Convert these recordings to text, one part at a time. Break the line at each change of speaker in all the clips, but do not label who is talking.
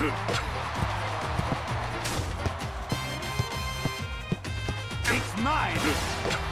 It's mine!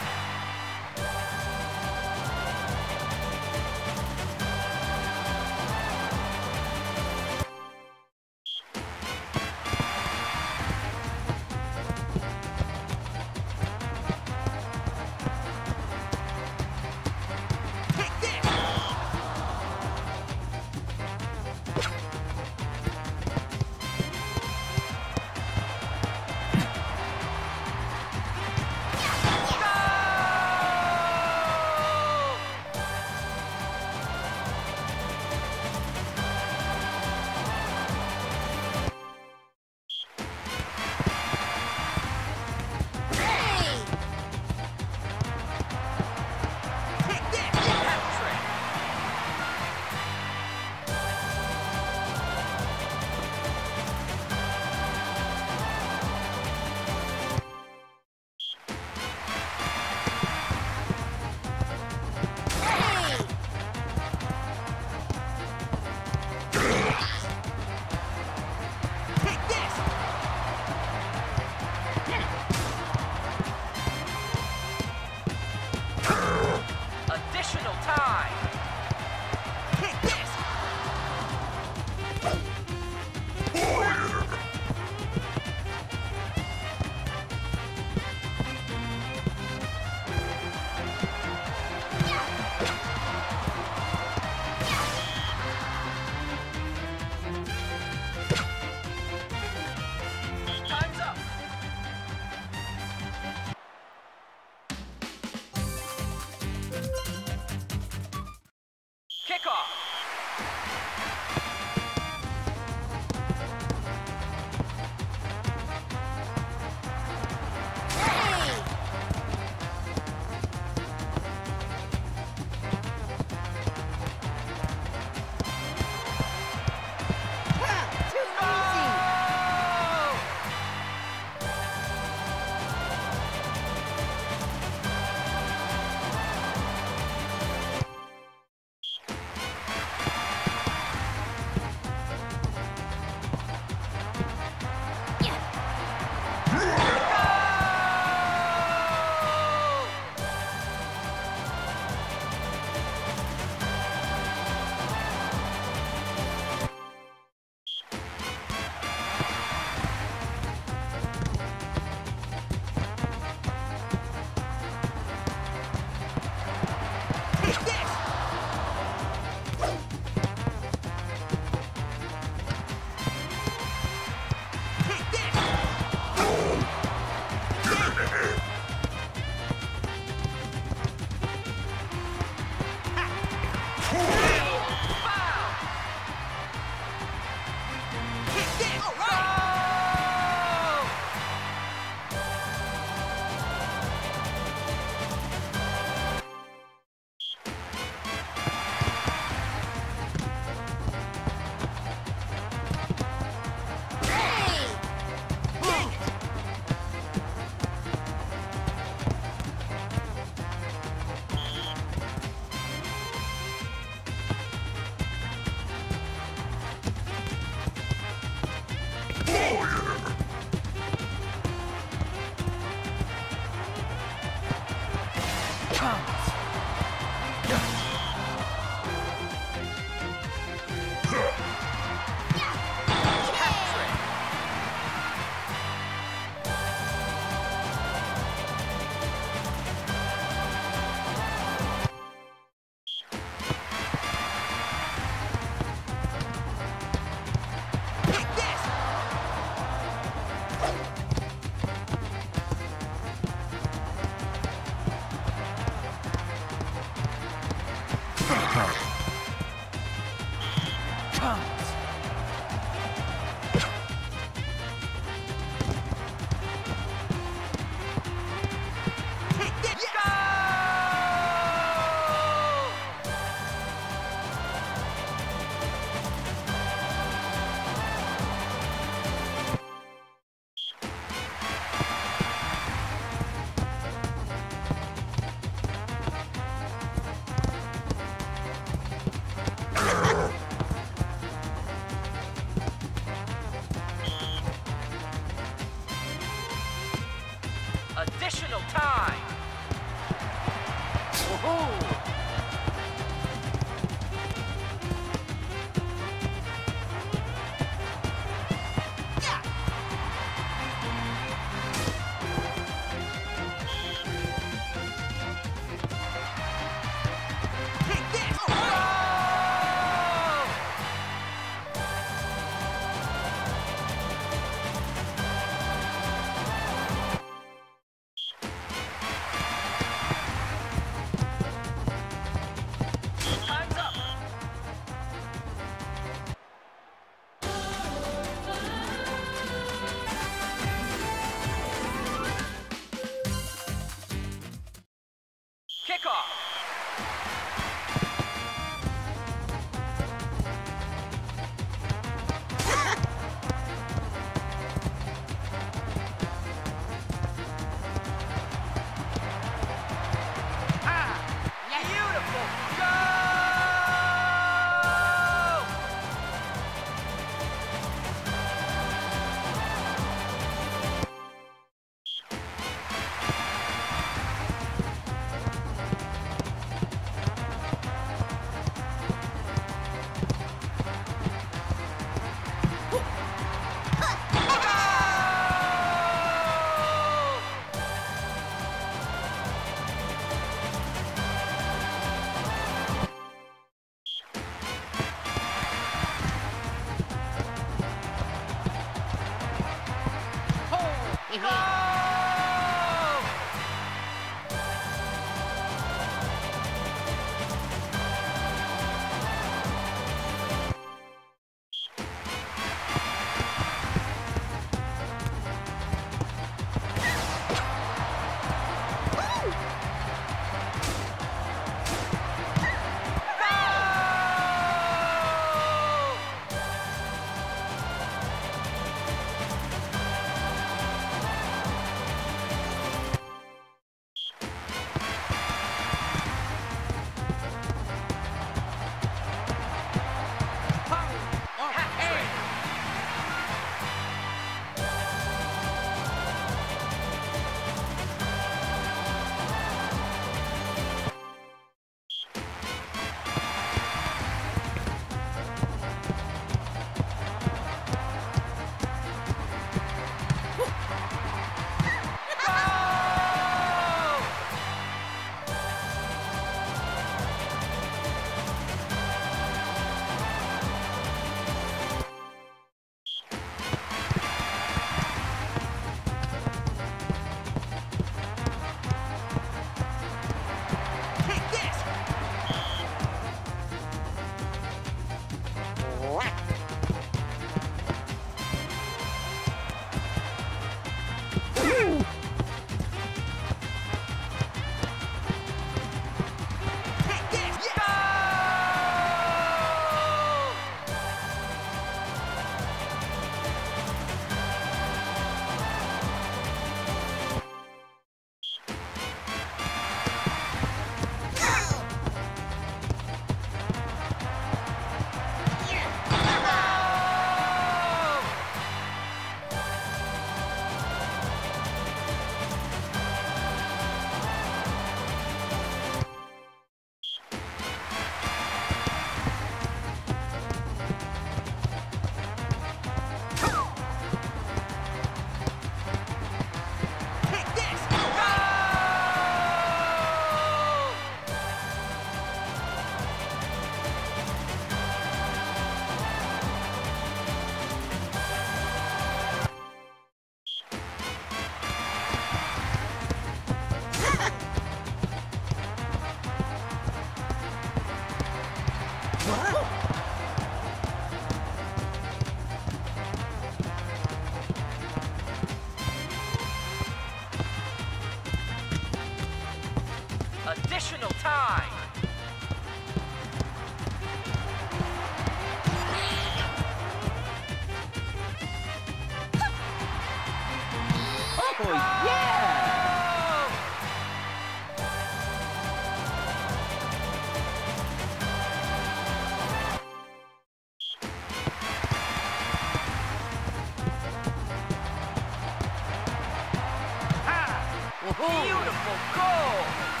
Beautiful goal.